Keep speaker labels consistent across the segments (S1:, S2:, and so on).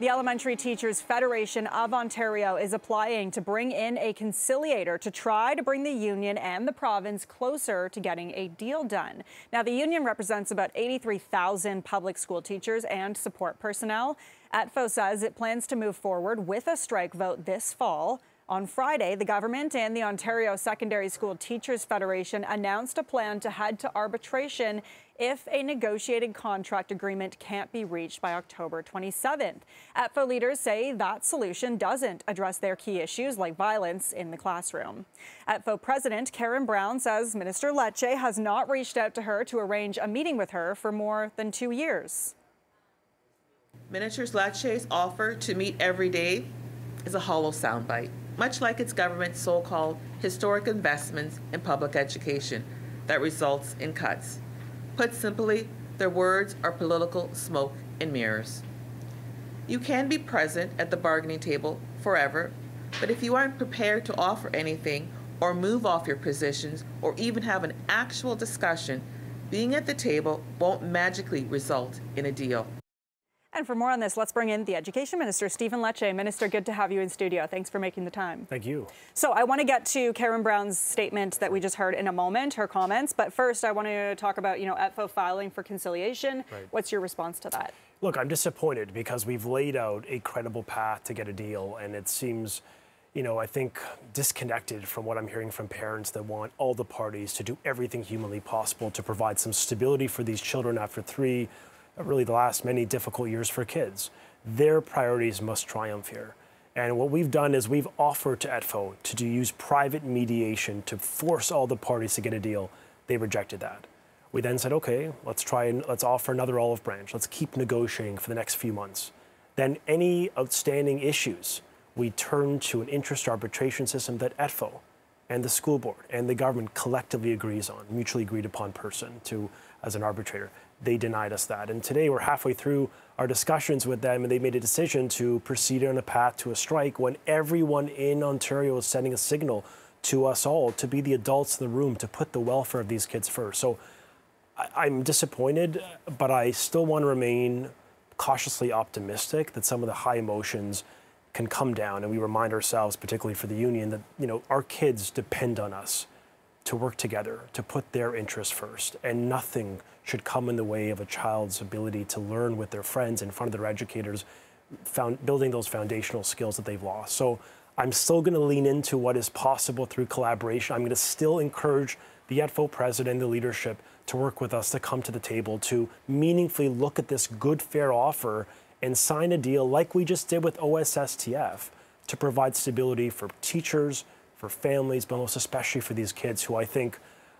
S1: The Elementary Teachers Federation of Ontario is applying to bring in a conciliator to try to bring the union and the province closer to getting a deal done. Now, the union represents about 83,000 public school teachers and support personnel. ETFO says it plans to move forward with a strike vote this fall. On Friday, the government and the Ontario Secondary School Teachers Federation announced a plan to head to arbitration if a negotiated contract agreement can't be reached by October 27th. ETFO leaders say that solution doesn't address their key issues like violence in the classroom. ETFO President Karen Brown says Minister Lecce has not reached out to her to arrange a meeting with her for more than two years.
S2: Minister Lecce's offer to meet every day is a hollow soundbite much like its government's so called historic investments in public education that results in cuts. Put simply, their words are political smoke and mirrors. You can be present at the bargaining table forever, but if you aren't prepared to offer anything or move off your positions or even have an actual discussion, being at the table won't magically result in a deal.
S1: And for more on this, let's bring in the Education Minister, Stephen Lecce. Minister, good to have you in studio. Thanks for making the time.
S3: Thank you.
S1: So I want to get to Karen Brown's statement that we just heard in a moment, her comments. But first, I want to talk about, you know, ETFO filing for conciliation. Right. What's your response to that?
S3: Look, I'm disappointed because we've laid out a credible path to get a deal, and it seems you know, I think disconnected from what I'm hearing from parents that want all the parties to do everything humanly possible to provide some stability for these children after three really the last many difficult years for kids. Their priorities must triumph here. And what we've done is we've offered to ETFO to do, use private mediation to force all the parties to get a deal. They rejected that. We then said, okay, let's try and let's offer another olive branch. Let's keep negotiating for the next few months. Then any outstanding issues, we turn to an interest arbitration system that ETFO and the school board and the government collectively agrees on, mutually agreed upon person to as an arbitrator they denied us that. And today we're halfway through our discussions with them, and they made a decision to proceed on a path to a strike when everyone in Ontario is sending a signal to us all to be the adults in the room, to put the welfare of these kids first. So I, am disappointed, but I still want to remain cautiously optimistic that some of the high emotions can come down and we remind ourselves particularly for the union that you know our kids depend on us to work together, to put their interests first, and nothing should come in the way of a child's ability to learn with their friends in front of their educators, found, building those foundational skills that they've lost. So I'm still going to lean into what is possible through collaboration. I'm going to still encourage the ETFO president, the leadership, to work with us to come to the table to meaningfully look at this good, fair offer and sign a deal like we just did with OSSTF to provide stability for teachers, for families, but most especially for these kids who I think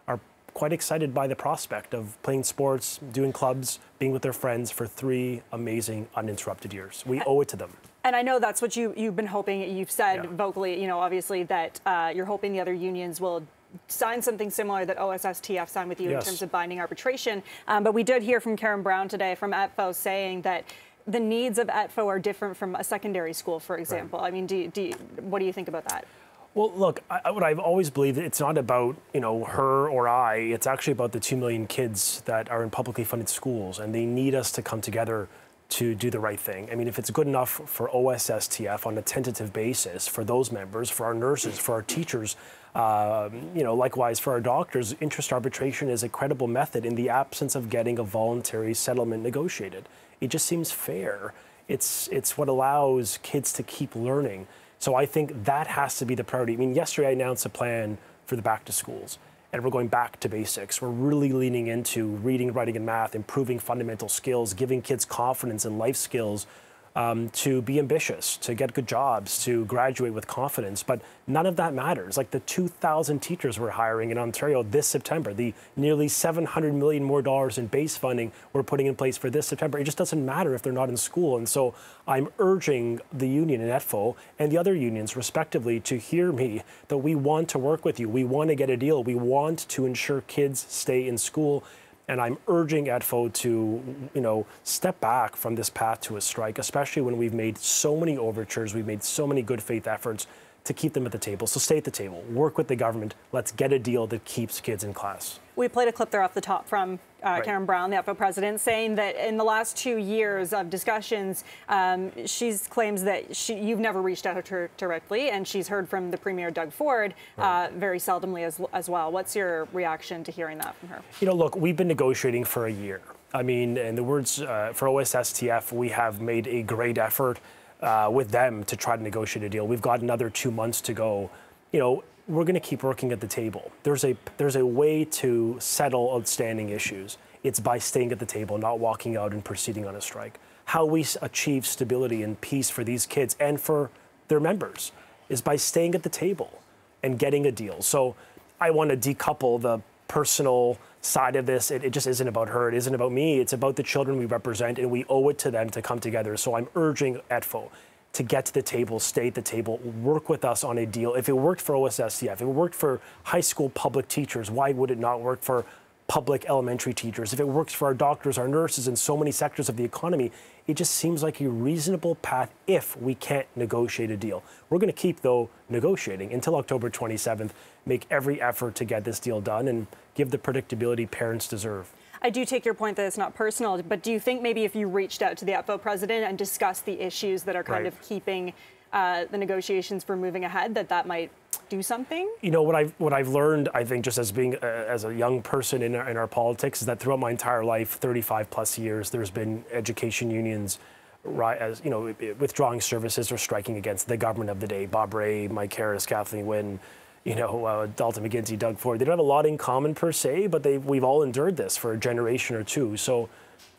S3: are quite excited by the prospect of playing sports, doing clubs, being with their friends for three amazing uninterrupted years. We owe it to them.
S1: And I know that's what you, you've been hoping. You've said yeah. vocally, you know, obviously that uh, you're hoping the other unions will sign something similar that OSSTF signed with you yes. in terms of binding arbitration. Um, but we did hear from Karen Brown today from ETFO saying that the needs of ETFO are different from a secondary school, for example. Right. I mean, do, do, what do you think about that?
S3: Well, look, I, what I've always believed, it's not about you know her or I. It's actually about the two million kids that are in publicly funded schools, and they need us to come together to do the right thing. I mean, if it's good enough for OSSTF on a tentative basis for those members, for our nurses, for our teachers, um, you know, likewise for our doctors, interest arbitration is a credible method in the absence of getting a voluntary settlement negotiated. It just seems fair. It's it's what allows kids to keep learning. So I think that has to be the priority. I mean, yesterday I announced a plan for the back to schools, and we're going back to basics. We're really leaning into reading, writing, and math, improving fundamental skills, giving kids confidence and life skills um, to be ambitious, to get good jobs, to graduate with confidence. But none of that matters. Like the 2,000 teachers we're hiring in Ontario this September, the nearly 700 million more dollars in base funding we're putting in place for this September, it just doesn't matter if they're not in school. And so I'm urging the union in ETFO and the other unions, respectively, to hear me that we want to work with you. We want to get a deal. We want to ensure kids stay in school and I'm urging ETFO to, you know, step back from this path to a strike, especially when we've made so many overtures, we've made so many good faith efforts to keep them at the table. So stay at the table, work with the government. Let's get a deal that keeps kids in class.
S1: We played a clip there off the top from uh,
S3: Right.
S1: Karen Brown, the FO president, saying that in the last two years of discussions, um, she claims that she, you've never reached out to her directly, and she's heard from the Premier Doug Ford uh, very seldomly as, as well. What's your reaction to hearing that from her?
S3: You know, look, we've been negotiating for a year. I mean, in the words uh, for OSSTF, we have made a great effort uh, with them to try to negotiate a deal. We've got another two months to go. You know, we're going to keep working at the table. There's a there's a way to settle outstanding issues. It's by staying at the table, not walking out and proceeding on a strike. How we achieve stability and peace for these kids and for their members is by staying at the table and getting a deal. So I want to decouple the personal side of this. It, it just isn't about her. It isn't about me. It's about the children we represent, and we owe it to them to come together. So I'm urging ETFO to get to the table, stay at the table, work with us on a deal. If it worked for OSSTF, if it worked for high school public teachers, why would it not work for public elementary teachers? If it works for our doctors, our nurses, and so many sectors of the economy, it just seems like a reasonable path if we can't negotiate a deal. We're going to keep, though, negotiating until October 27th, make every effort to get this deal done and give the predictability parents deserve.
S1: I do take your point that it's not personal, but do you think maybe if you reached out to the FO president and discussed the issues that are kind
S3: Right.
S1: of keeping uh, the negotiations from moving ahead, that that might do something?
S3: you know what I've what I've learned, I think, just as being uh, as a young person in our, in our politics, is that throughout my entire life, 35 plus years, there's been education unions, right, as you know, withdrawing services or striking against the government of the day. Bob Rae, Mike Harris, Kathleen Wynne, you know, uh, Dalton McGuinty, Doug Ford. They don't have a lot in common per se, but they we've all endured this for a generation or two. So,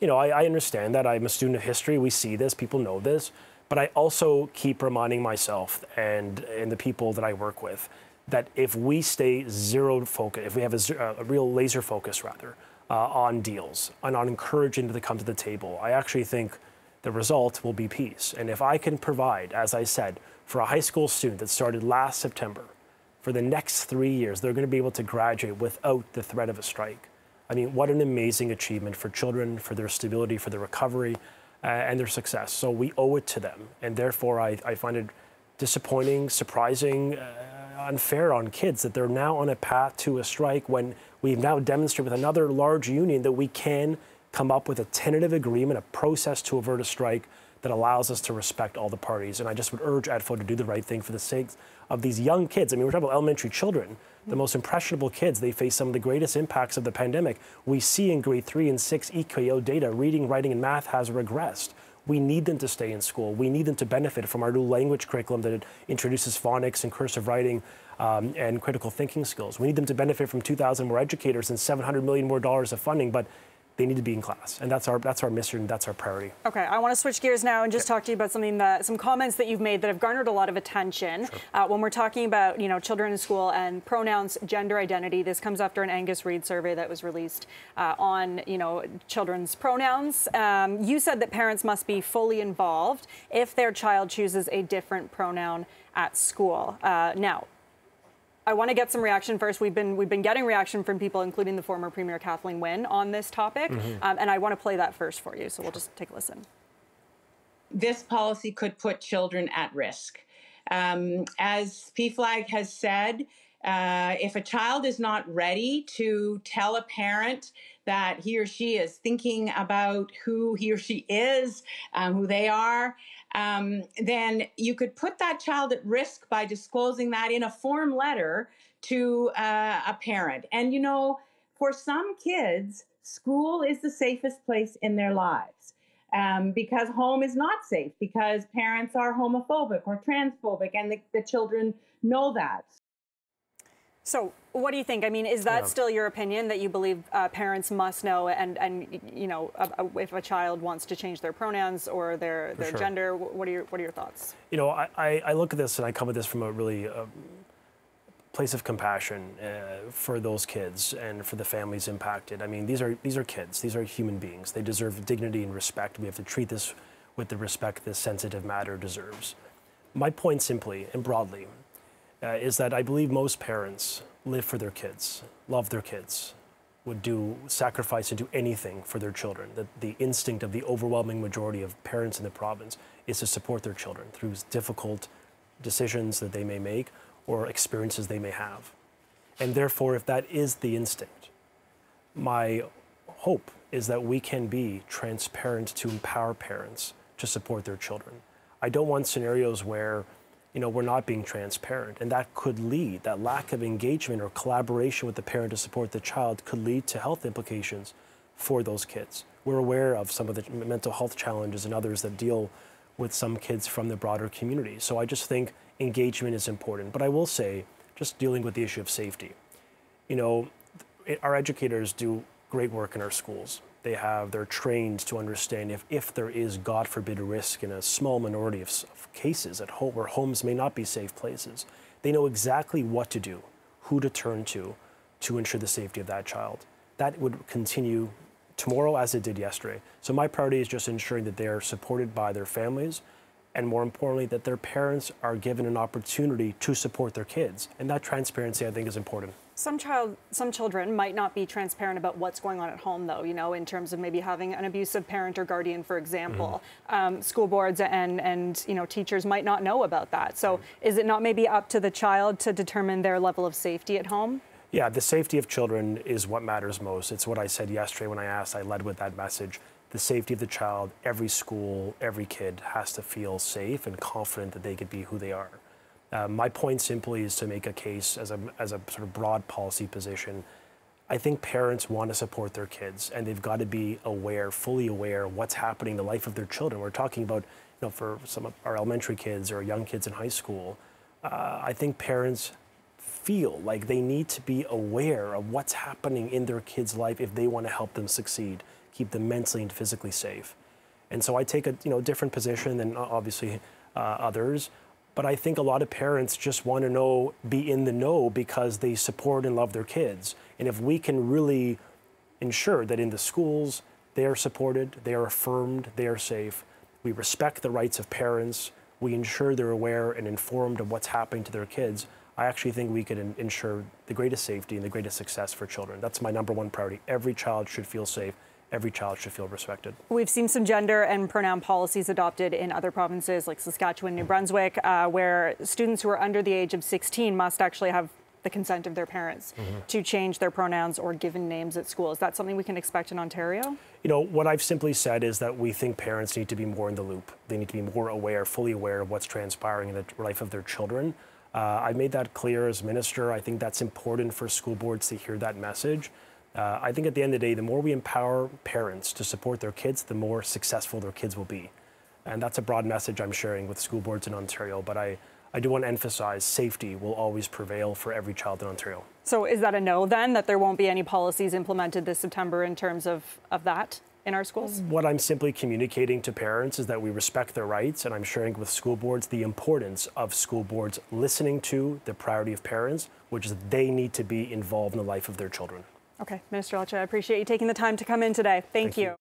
S3: you know, I, I understand that. I'm a student of history. We see this. People know this. But I also keep reminding myself and and the people that I work with that if we stay zero focus, if we have a, a real laser focus rather uh, on deals and on encouraging them to come to the table, I actually think the result will be peace. And if I can provide, as I said, for a high school student that started last September, for the next three years, they're going to be able to graduate without the threat of a strike. I mean, what an amazing achievement for children, for their stability, for their recovery, uh, and their success. So we owe it to them. And therefore, I, I find it disappointing, surprising, uh, unfair on kids that they're now on a path to a strike when we've now demonstrated with another large union that we can come up with a tentative agreement, a process to avert a strike that allows us to respect all the parties. And I just would urge ETFO to do the right thing for the sake of these young kids. I mean, we're talking about elementary children, the most impressionable kids. They face some of the greatest impacts of the pandemic. We see in grade three and six EQAO data, reading, writing, and math has regressed. We need them to stay in school. We need them to benefit from our new language curriculum that introduces phonics and cursive writing um, and critical thinking skills. We need them to benefit from 2,000 more educators and 700 million more dollars of funding, but they need to be in class. And that's our, that's our mission, that's our priority.
S1: Okay, I want to switch gears now and just talk to you about something that some comments that you've made that have garnered a lot of attention. Uh, when we're talking about you know children in school and pronouns, gender identity, this comes after an Angus Reid survey that was released uh, on you know children's pronouns. Um, you said that parents must be fully involved if their child chooses a different pronoun at school. Uh, now, I want to get some reaction first. We've been we've been getting reaction from people, including the former Premier Kathleen Wynne, on this topic, um, and I want to play that first for you. So we'll just take a listen.
S4: this policy could put children at risk. Um, as PFLAG has said, uh, if a child is not ready to tell a parent that he or she is thinking about who he or she is, um, who they are, um, then you could put that child at risk by disclosing that in a form letter to uh, a parent. And you know, for some kids, school is the safest place in their lives um, because home is not safe, because parents are homophobic or transphobic, and the, the children know that.
S1: So, what do you think? I mean, is that
S3: Yeah.
S1: still your opinion that you believe uh, parents must know, and and you know, uh, uh, if a child wants to change their pronouns or their their
S3: sure.
S1: gender, what are your what are your thoughts?
S3: You know, I, I, I look at this and I come at this from a really uh, place of compassion uh, for those kids and for the families impacted. I mean, these are these are kids. These are human beings. They deserve dignity and respect. We have to treat this with the respect this sensitive matter deserves. My point, simply and broadly, uh, is that I believe most parents live for their kids, love their kids, would do sacrifice and do anything for their children. That the instinct of the overwhelming majority of parents in the province is to support their children through difficult decisions that they may make or experiences they may have. And therefore, if that is the instinct, my hope is that we can be transparent to empower parents to support their children. I don't want scenarios where you know, we're not being transparent. And that could lead, that lack of engagement or collaboration with the parent to support the child could lead to health implications for those kids. We're aware of some of the mental health challenges and others that deal with some kids from the broader community. So I just think engagement is important. But I will say, just dealing with the issue of safety, you know, our educators do great work in our schools. They have, they're trained to understand if, if there is, God forbid, risk in a small minority of, of cases at home where homes may not be safe places. They know exactly what to do, who to turn to, to ensure the safety of that child. That would continue tomorrow as it did yesterday. So my priority is just ensuring that they are supported by their families and more importantly, that their parents are given an opportunity to support their kids. And that transparency, I think, is important.
S1: Some child, some children might not be transparent about what's going on at home, though. You know, in terms of maybe having an abusive parent or guardian, for example. Mm-hmm. Um, school boards and and you know teachers might not know about that. So, mm-hmm. is it not maybe up to the child to determine their level of safety at home?
S3: Yeah, the safety of children is what matters most. It's what I said yesterday when I asked. I led with that message the safety of the child, every school, every kid has to feel safe and confident that they could be who they are. Uh, my point simply is to make a case as a, as a sort of broad policy position. I think parents want to support their kids and they've got to be aware, fully aware what's happening in the life of their children. We're talking about, you know, for some of our elementary kids or young kids in high school. Uh, I think parents feel like they need to be aware of what's happening in their kids' life if they want to help them succeed keep them mentally and physically safe. And so I take a you know different position than obviously uh, others, but I think a lot of parents just want to know, be in the know because they support and love their kids. And if we can really ensure that in the schools they are supported, they are affirmed, they are safe, we respect the rights of parents, we ensure they're aware and informed of what's happening to their kids. I actually think we could ensure the greatest safety and the greatest success for children. That's my number one priority. Every child should feel safe every child should feel respected.
S1: We've seen some gender and pronoun policies adopted in other provinces like Saskatchewan, New Brunswick, uh, where students who are under the age of 16 must actually have the consent of their parents mm-hmm. to change their pronouns or given names at school. Is that something we can expect in Ontario?
S3: You know, what I've simply said is that we think parents need to be more in the loop. They need to be more aware, fully aware of what's transpiring in the life of their children. Uh, I made that clear as minister. I think that's important for school boards to hear that message. Uh, I think at the end of the day, the more we empower parents to support their kids, the more successful their kids will be. And that's a broad message I'm sharing with school boards in Ontario. But I, I do want to emphasize safety will always prevail for every child in Ontario.
S1: So is that a no then, that there won't be any policies implemented this September in terms of, of that? in our schools?
S3: What I'm simply communicating to parents is that we respect their rights, and I'm sharing with school boards the importance of school boards listening to the priority of parents, which is they need to be involved in the life of their children.
S1: Okay, Minister Lecce, I appreciate you taking the time to come in today. Thank, Thank you. you.